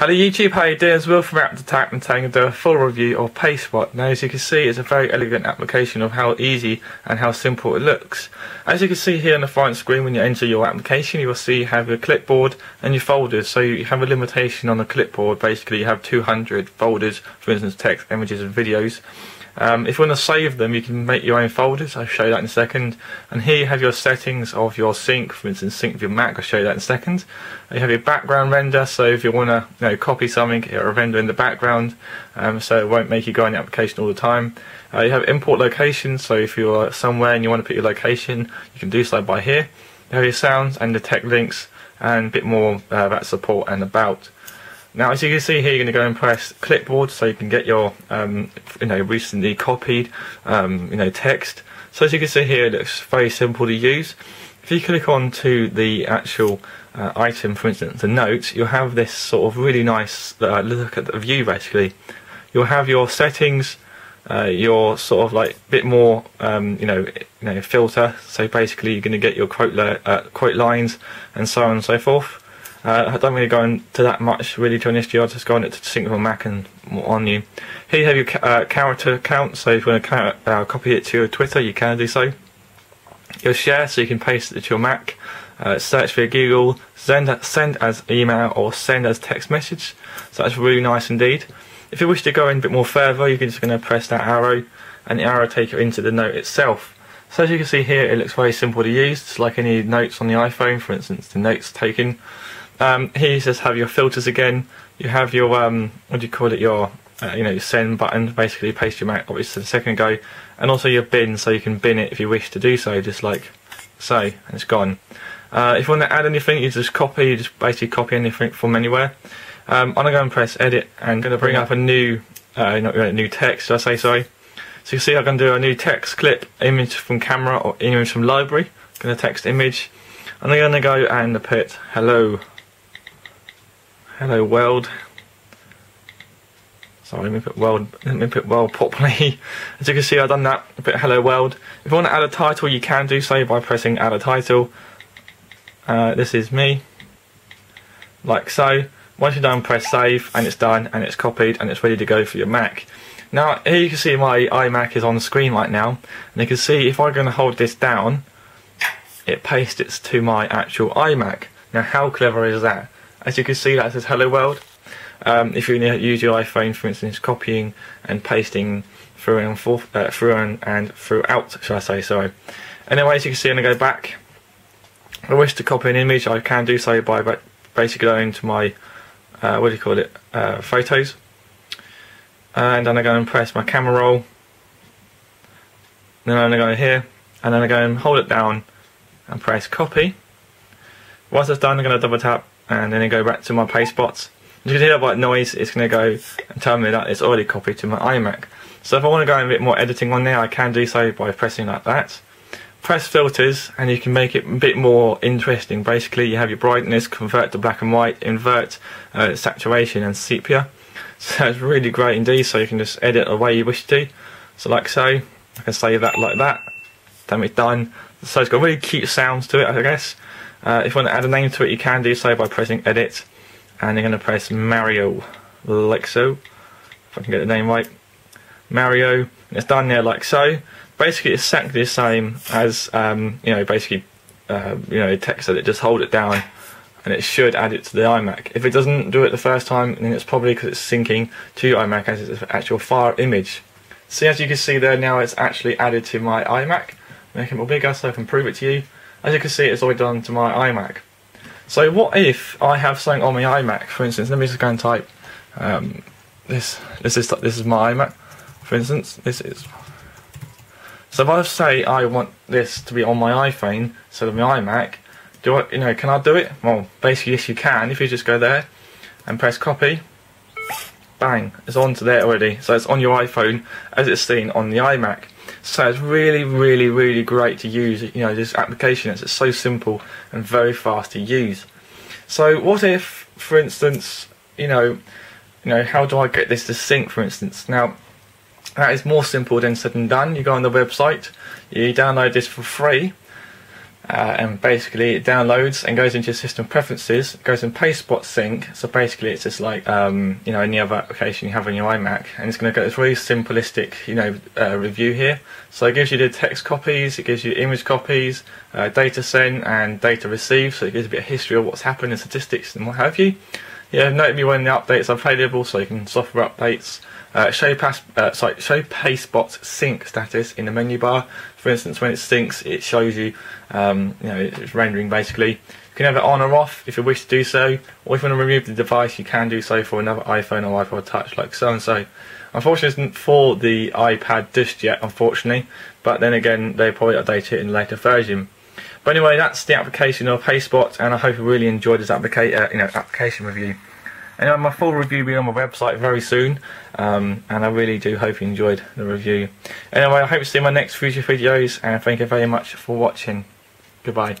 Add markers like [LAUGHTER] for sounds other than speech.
Hello YouTube, how you doing? It's Will from Attack and taking a full review of Pastebot. Now as you can see it's a very elegant application of how easy and how simple it looks. As you can see here on the front screen when you enter your application you will see you have your clipboard and your folders. So you have a limitation on the clipboard, basically you have 200 folders, for instance text, images and videos. Um, if you want to save them, you can make your own folders. I'll show you that in a second. And here you have your settings of your sync, for instance, sync with your Mac. I'll show you that in a second. You have your background render, so if you want to you know, copy something, it'll render in the background, um, so it won't make you go on the application all the time. Uh, you have import location, so if you're somewhere and you want to put your location, you can do so by here. You have your sounds and the tech links, and a bit more uh, about support and about. Now, as you can see here, you're going to go and press clipboard so you can get your, um, you know, recently copied, um, you know, text. So as you can see here, it looks very simple to use. If you click on to the actual uh, item, for instance, the notes, you'll have this sort of really nice uh, look at the view, basically. You'll have your settings, uh, your sort of like bit more, um, you know, you know, filter. So basically, you're going to get your quote, uh, quote lines and so on and so forth. Uh, I don't really go into that much really to an issue. I'll just go on it to sync with Mac and on you. Here you have your uh, character count, so if you want to uh, copy it to your Twitter, you can do so. Your share, so you can paste it to your Mac. Uh, search via Google, send, send as email or send as text message. So that's really nice indeed. If you wish to go in a bit more further, you're just going to press that arrow and the arrow take you into the note itself. So as you can see here, it looks very simple to use. It's like any notes on the iPhone, for instance, the notes taken. Um, here you just have your filters again. You have your um, what do you call it? Your uh, you know your send button. Basically, paste your Mac obviously a second ago, and also your bin, so you can bin it if you wish to do so, just like so, and it's gone. Uh, if you want to add anything, you just copy. You just basically copy anything from anywhere. Um, I'm gonna go and press edit, and going to bring up a new uh, not a new text. Should I say sorry? So you see, I'm going to do a new text clip, image from camera or image from library. I'm going to text image. I'm going to go and put hello Hello world. Sorry, let me put world let me put world properly. [LAUGHS] As you can see I've done that. I put hello world. If you want to add a title you can do so by pressing add a title. Uh, this is me. Like so. Once you're done press save and it's done and it's copied and it's ready to go for your Mac. Now here you can see my iMac is on the screen right now and you can see if I'm going to hold this down it pastes it to my actual iMac. Now how clever is that? As you can see that says hello world. Um, if you use your iPhone for instance copying and pasting through and forth, uh, through and, and throughout shall I say sorry. Anyway as you can see I'm going to go back. I wish to copy an image I can do so by basically going to my uh, what do you call it uh, photos and then I go and press my camera roll then I'm going to go here and then I go and hold it down and press copy once that's done I'm going to double tap and then I go back to my Pastebots. You can hear that noise, it's going to go and tell me that it's already copied to my iMac. So if I want to go a bit more editing on there, I can do so by pressing like that. Press filters and you can make it a bit more interesting. Basically you have your brightness, convert to black and white, invert uh, saturation and sepia. [LAUGHS] So it's really great indeed, so you can just edit the way you wish to. So like so, I can save that like that. Then it's done. So it's got really cute sounds to it, I guess. Uh, if you want to add a name to it, you can do so by pressing edit, and you're going to press Mario, like so. If I can get the name right. Mario, and it's done there like so. Basically, it's exactly the same as, um, you know, basically, uh, you know, text that it just hold it down and it should add it to the iMac. If it doesn't do it the first time, then it's probably because it's syncing to your iMac as it's actual file image. See, as you can see there now, it's actually added to my iMac. Make it more bigger so I can prove it to you. As you can see, it's already done to my iMac. So what if I have something on my iMac, for instance, let me just go and type, um, this, this is, this is my iMac, for instance, this is, so if I say I want this to be on my iPhone instead of my iMac, do I, you know, can I do it? Well, basically yes you can, if you just go there and press copy, bang, it's onto there already, so it's on your iPhone as it's seen on the iMac. So it's really, really, really great to use. You know, this application it's so simple and very fast to use. So what if, for instance, you know, you know, how do I get this to sync? For instance, now that is more simple than said and done. You go on the website, you download this for free. Uh, and basically it downloads and goes into your system preferences, goes in Pastebot Sync. So basically, it's just like um, you know any other application you have on your iMac, and it's going to get this really simplistic you know uh, review here. So it gives you the text copies, it gives you image copies, uh, data sent and data received. So it gives a bit of history of what's happened in statistics and what have you. Yeah, note me when the updates are available, so you can software updates. Uh, show pass, uh, sorry, show Pastebot sync status in the menu bar. For instance, when it syncs, it shows you, um, you know, it's rendering basically. You can have it on or off if you wish to do so, or if you want to remove the device, you can do so for another iPhone or iPod Touch, like so and so. Unfortunately, it's not for the iPad just yet, unfortunately, but then again, they probably update it in a later version. But anyway, that's the application of Pastebot, and I hope you really enjoyed this applica- uh, you know, application review. Anyway, my full review will be on my website very soon, um, and I really do hope you enjoyed the review. Anyway, I hope to see my next future videos, and thank you very much for watching. Goodbye.